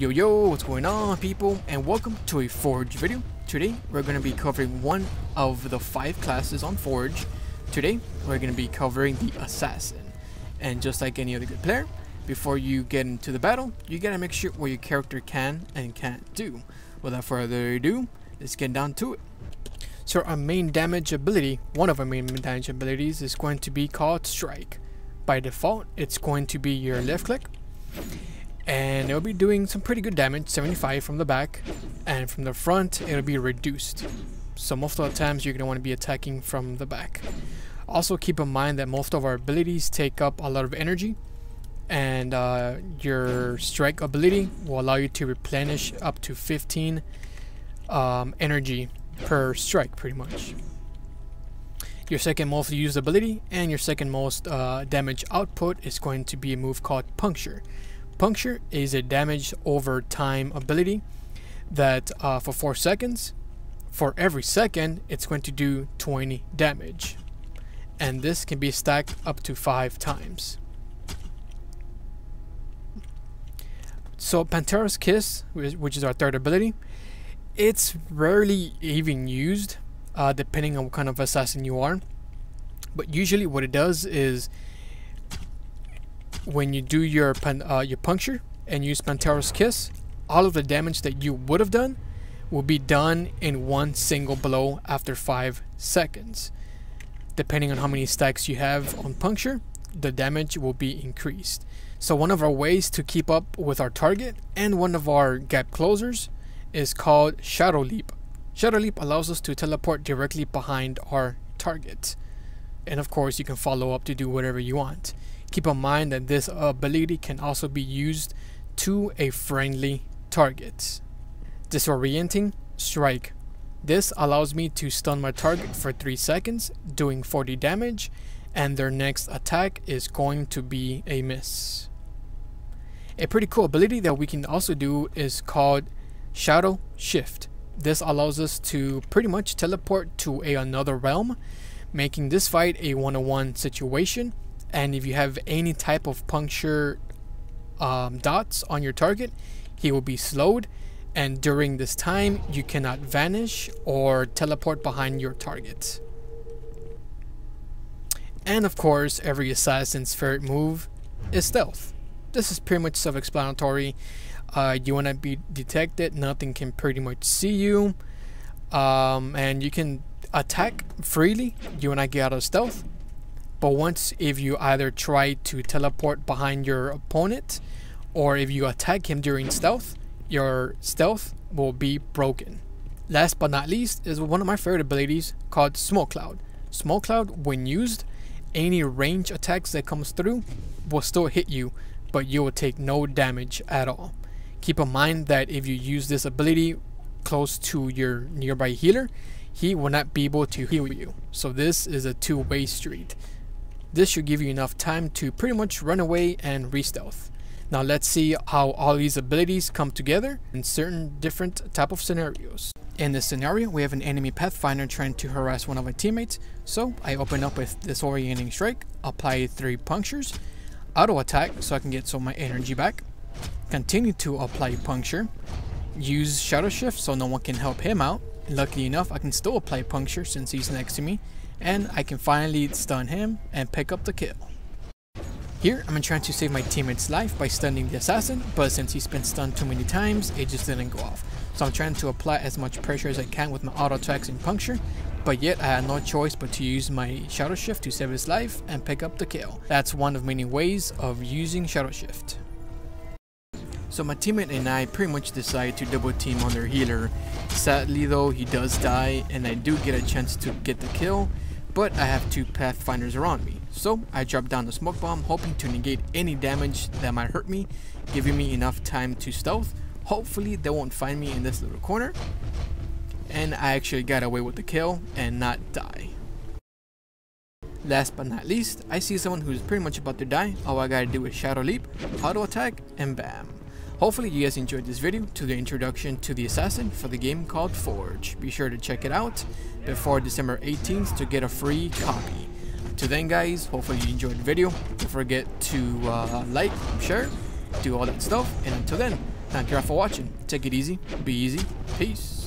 Yo yo, what's going on people and welcome to a Forge video. Today we're going to be covering one of the five classes on Forge. Today we're going to be covering the Assassin. And just like any other good player, before you get into the battle, you gotta make sure what your character can and can't do. Without further ado, let's get down to it. So our main damage ability, one of our main damage abilities is going to be called Strike. By default, it's going to be your left click and it'll be doing some pretty good damage 75 from the back. And from the front it'll be reduced. So most of the times you're going to want to be attacking from the back. Also keep in mind that most of our abilities take up a lot of energy. And uh, your strike ability will allow you to replenish up to 15 um, energy per strike pretty much. Your second most used ability and your second most uh, damage output is going to be a move called puncture Puncture is a damage over time ability that uh, for 4 seconds, for every second, it's going to do 20 damage. And this can be stacked up to 5 times. So Pantera's Kiss, which is our third ability, it's rarely even used uh, depending on what kind of assassin you are. But usually what it does is when you do your uh, your puncture and use Pantera's Kiss, all of the damage that you would have done will be done in one single blow after 5 seconds. Depending on how many stacks you have on puncture, the damage will be increased. So one of our ways to keep up with our target and one of our gap closers is called Shadow Leap. Shadow Leap allows us to teleport directly behind our target. And of course you can follow up to do whatever you want. Keep in mind that this ability can also be used to a friendly target. Disorienting Strike. This allows me to stun my target for 3 seconds, doing 40 damage, and their next attack is going to be a miss. A pretty cool ability that we can also do is called Shadow Shift. This allows us to pretty much teleport to a another realm, making this fight a one-on-one situation. And if you have any type of puncture um, dots on your target he will be slowed. And during this time you cannot vanish or teleport behind your target. And of course every assassin's favorite move is stealth. This is pretty much self-explanatory. Uh, you want to be detected nothing can pretty much see you. Um, and you can attack freely you want to get out of stealth but once if you either try to teleport behind your opponent or if you attack him during stealth, your stealth will be broken. Last but not least is one of my favorite abilities called Smoke Cloud. Smoke Cloud, when used, any range attacks that comes through will still hit you, but you will take no damage at all. Keep in mind that if you use this ability close to your nearby healer, he will not be able to heal you. So this is a two-way street. This should give you enough time to pretty much run away and re-stealth. Now let's see how all these abilities come together in certain different type of scenarios. In this scenario, we have an enemy pathfinder trying to harass one of my teammates, so I open up with disorienting strike, apply 3 punctures, auto attack so I can get some of my energy back, continue to apply puncture, use shadow shift so no one can help him out, luckily enough I can still apply puncture since he's next to me, and I can finally stun him and pick up the kill. Here, I'm trying to save my teammate's life by stunning the assassin, but since he's been stunned too many times, it just didn't go off. So I'm trying to apply as much pressure as I can with my auto attacks and puncture, but yet I had no choice but to use my shadow shift to save his life and pick up the kill. That's one of many ways of using shadow shift. So my teammate and I pretty much decide to double team on their healer. Sadly though, he does die and I do get a chance to get the kill, but I have two pathfinders around me. So I drop down the smoke bomb hoping to negate any damage that might hurt me, giving me enough time to stealth. Hopefully they won't find me in this little corner. And I actually got away with the kill and not die. Last but not least, I see someone who's pretty much about to die. All I gotta do is shadow leap, auto attack, and bam. Hopefully you guys enjoyed this video to the introduction to the assassin for the game called Forge. Be sure to check it out before December 18th to get a free copy. To then guys, hopefully you enjoyed the video. Don't forget to uh, like, share, do all that stuff. And until then, Thank you all for watching. Take it easy. Be easy. Peace.